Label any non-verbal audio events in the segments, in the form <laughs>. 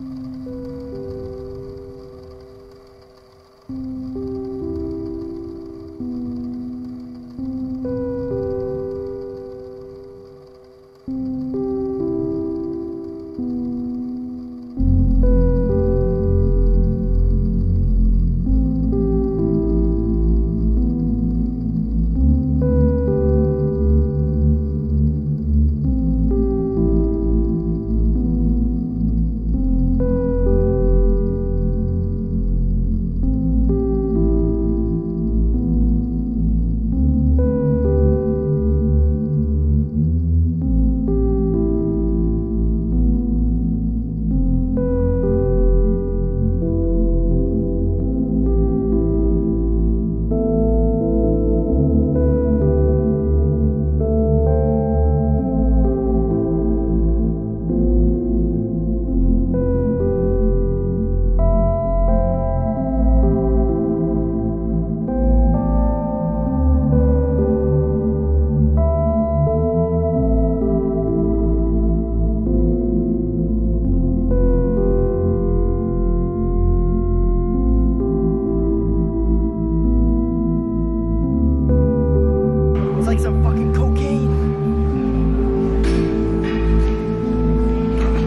It's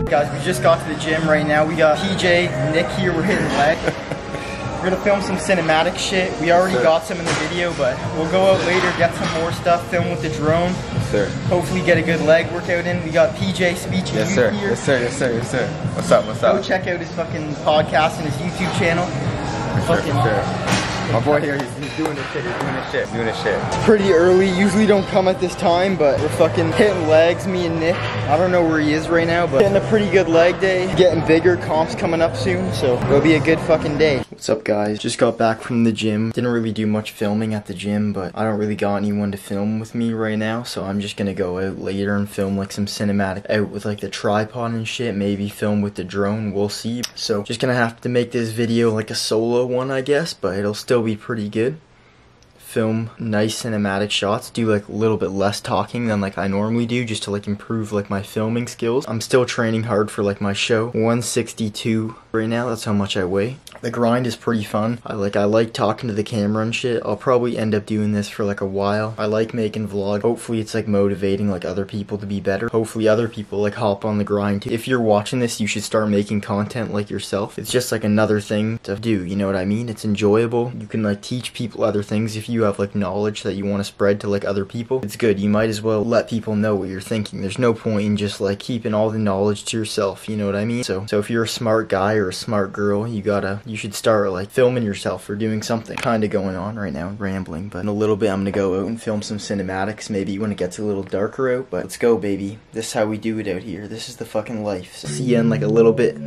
Guys, we just got to the gym right now. We got PJ, Nick here. We're hitting leg. <laughs> We're gonna film some cinematic shit. We already Sure. got some in the video, but we'll go out later, get some more stuff, film with the drone. Sir. Hopefully get a good leg workout in. We got PJ Speech Yes, sir. here. Yes, sir. Yes, sir. Yes, sir. What's up? What's up? Go check out his fucking podcast and his YouTube channel. Sure, Fucking sure. My boy here, he's, he's doing this shit. He's doing this shit. Doing this shit. pretty early. Usually don't come at this time, but we're fucking hitting legs, me and Nick. I don't know where he is right now, but getting a pretty good leg day. Getting bigger, comps coming up soon, so it'll be a good fucking day. What's up guys? Just got back from the gym. Didn't really do much filming at the gym, but I don't really got anyone to film with me right now, so I'm just gonna go out later and film like some cinematic out with like the tripod and shit, maybe film with the drone, we'll see. So just gonna have to make this video like a solo one I guess, but it'll still be pretty good. Film nice cinematic shots do like a little bit less talking than like I normally do just to like improve like my filming skills. I'm still training hard for like my show. 162 right now that's how much I weigh the grind is pretty fun. I like I like talking to the camera and shit. I'll probably end up doing this for like a while. I like making vlog hopefully it's like motivating like other people to be better. Hopefully other people like hop on the grind too. if you're watching this you should start making content like yourself. It's just like another thing to do you know what I mean? It's enjoyable. You can like teach people other things if you have like knowledge that you want to spread to like other people. It's good. You might as well let people know what you're thinking. There's no point in just like keeping all the knowledge to yourself you know what I mean? So so if you're a smart guy or a smart girl you gotta you should start like filming yourself or doing something. Kind of going on right now rambling but in a little bit I'm gonna go out and film some cinematics maybe when it gets a little darker out but let's go baby. This is how we do it out here. This is the fucking life. So see you in like a little bit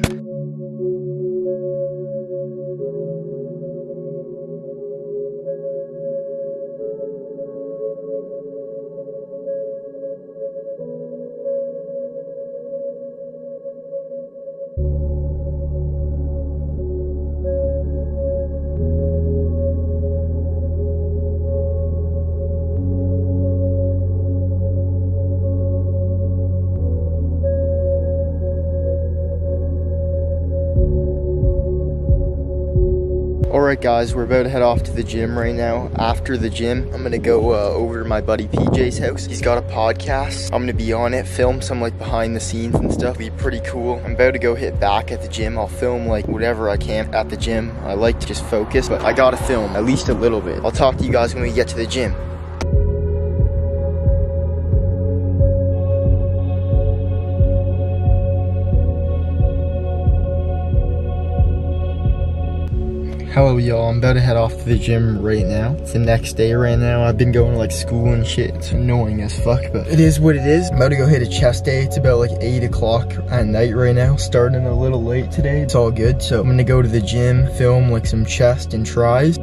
Alright guys, we're about to head off to the gym right now. After the gym, I'm gonna go uh, over to my buddy PJ's house. He's got a podcast. I'm gonna be on it, film some like behind the scenes and stuff. Be pretty cool. I'm about to go hit back at the gym. I'll film like whatever I can at the gym. I like to just focus, but I gotta film at least a little bit. I'll talk to you guys when we get to the gym. Hello y'all, I'm about to head off to the gym right now. It's the next day right now. I've been going to like school and shit. It's annoying as fuck, but it is what it is. I'm about to go hit a chest day. It's about like 8 o'clock at night right now. Starting a little late today. It's all good. So I'm gonna go to the gym, film like some chest and tris.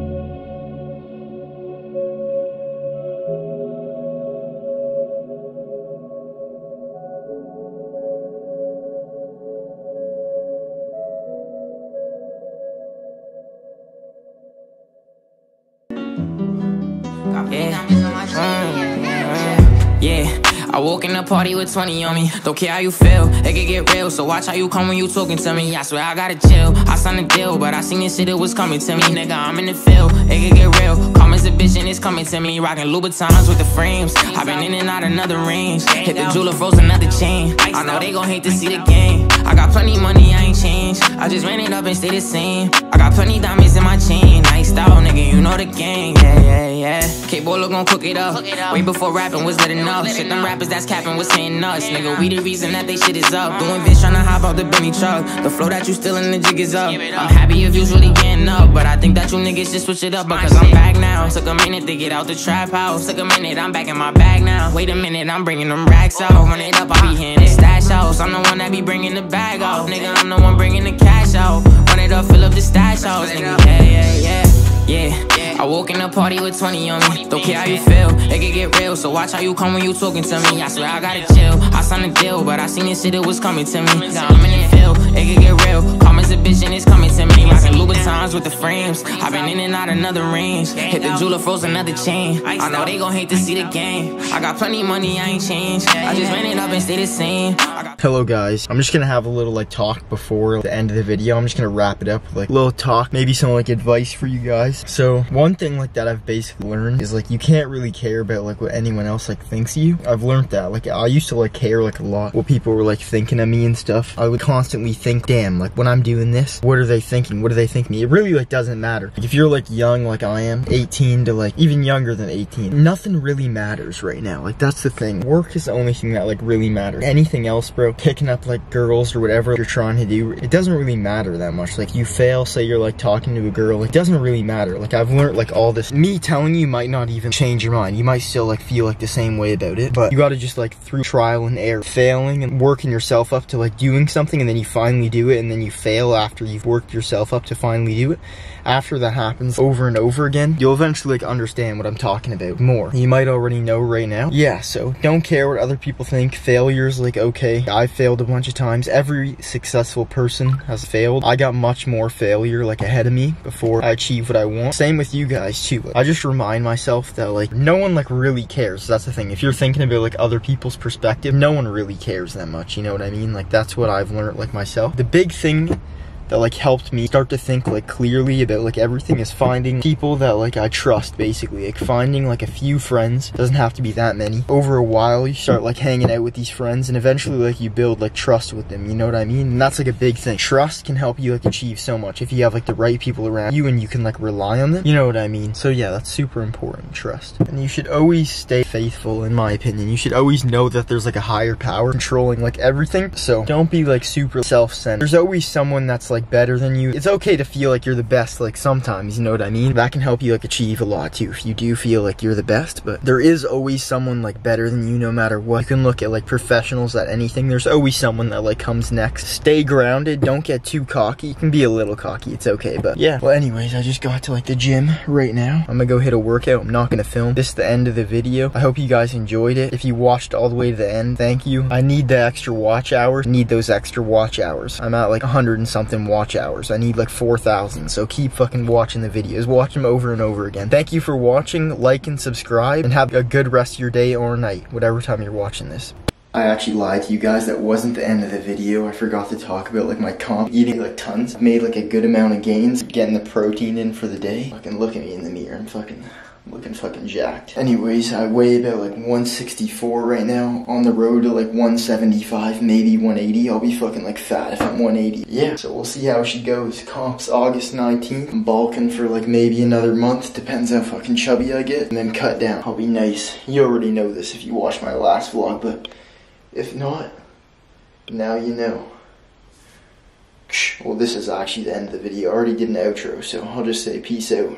I walk in the party with 20 on me. Don't care how you feel, it can get real. So watch how you come when you talking to me. I swear I gotta chill. I signed a deal, but I seen this shit, it was coming to me. Nigga, I'm in the field, it can get real. Calm as a bitch and it's coming to me. Rocking Louboutins with the frames. i been in and out another range. Hit the jeweler, froze another chain. I know they gon' hate to see the game. I got plenty money, I ain't changed. I just ran it up and stay the same. I got plenty diamonds in my chain. Nice style, nigga, you know the game. Yeah, yeah, yeah. K-Baller gon' cook it up. Way before rapping was lit enough. Shit, them rappers that's capping was saying nuts. Nigga, we the reason that they shit is up. Uh-huh. Doing bitch tryna hop out the Benny truck. The flow that you still in the jig is up. I'm happy if you really getting up. But I think that you niggas just switch it up because I'm back now. Took a minute to get out the trap house. Took a minute, I'm back in my bag now. Wait a minute, I'm bringing them racks out. Run it up, I be hitting stash house. I'm the one that be bringing the bag out. Nigga, I'm the one bringing the cash out. Run it up, fill up the stash house. Nigga, yeah, yeah, yeah. Yeah, I walk in the party with 20 on me. Don't care how you feel, it can get real. So watch how you come when you talking to me. I swear I gotta chill. I signed a deal, but I seen this shit, it was coming to me. Now I'm in the field, it can get real. Calm as a bitch and it's coming to me. Rockin' Louboutins with the frames. i been in and out another range. Hit the jeweler, froze another chain. I know they gon' hate to see the game. I got plenty money, I ain't changed. I just ran it up and stay the same. Hello guys, I'm just gonna have a little like talk before the end of the video. I'm just gonna wrap it up with like a little talk, maybe some like advice for you guys. So one thing like that I've basically learned is like you can't really care about like what anyone else like thinks of you. I've learned that. Like I used to like care like a lot what people were like thinking of me and stuff. I would constantly think, damn, like when I'm doing this, what are they thinking? What do they think me? It really like doesn't matter. Like, if you're like young like I am, 18 to like even younger than 18, nothing really matters right now. Like that's the thing. Work is the only thing that like really matters. Anything else, bro, picking up like girls or whatever you're trying to do, it doesn't really matter that much. Like you fail, say you're like talking to a girl, it doesn't really matter. Like I've learned like all this. Me telling you might not even change your mind. You might still like feel like the same way about it, but you gotta just like through trial and error, failing and working yourself up to like doing something and then you finally do it and then you fail after you've worked yourself up to finally do it. After that happens over and over again, you'll eventually like understand what I'm talking about more. You might already know right now. Yeah, so don't care what other people think. Failure's like okay. I failed a bunch of times. Every successful person has failed. I got much more failure like ahead of me before I achieve what I want. Same with you guys too. I just remind myself that like no one like really cares. That's the thing. If you're thinking about like other people's perspective, no one really cares that much. You know what I mean? Like that's what I've learned like myself. The big thing that like helped me start to think like clearly about like everything is finding people that like I trust basically. Like finding like a few friends doesn't have to be that many. Over a while you start like hanging out with these friends and eventually like you build like trust with them you know what I mean? And that's like a big thing. Trust can help you like achieve so much if you have like the right people around you and you can like rely on them. You know what I mean? So yeah that's super important trust. And you should always stay faithful in my opinion. You should always know that there's like a higher power controlling like everything. So don't be like super self-centered. There's always someone that's like like better than you. It's okay to feel like you're the best like sometimes, you know what I mean? That can help you like achieve a lot too if you do feel like you're the best, but there is always someone like better than you no matter what. You can look at like professionals at anything. There's always someone that like comes next. Stay grounded, don't get too cocky. You can be a little cocky, it's okay, but yeah. Well anyways, I just got to like the gym right now. I'm gonna go hit a workout. I'm not gonna film. This is the end of the video. I hope you guys enjoyed it. If you watched all the way to the end, thank you. I need the extra watch hours. I need those extra watch hours. I'm at like 100 and something watch hours. I need like 4,000, so keep fucking watching the videos. Watch them over and over again. Thank you for watching, like and subscribe, and have a good rest of your day or night, whatever time you're watching this. I actually lied to you guys. That wasn't the end of the video. I forgot to talk about like my comp. Eating like tons. Made like a good amount of gains. Getting the protein in for the day. Fucking look at me in the mirror. I'm fucking looking fucking jacked. Anyways, I weigh about like 164 right now. On the road to like 175, maybe 180. I'll be fucking like fat if I'm 180. Yeah, so we'll see how she goes. Comps August 19th. I'm bulking for like maybe another month. Depends how fucking chubby I get. And then cut down. I'll be nice. You already know this if you watched my last vlog, but if not, now you know. Well, this is actually the end of the video. I already did an outro, so I'll just say peace out.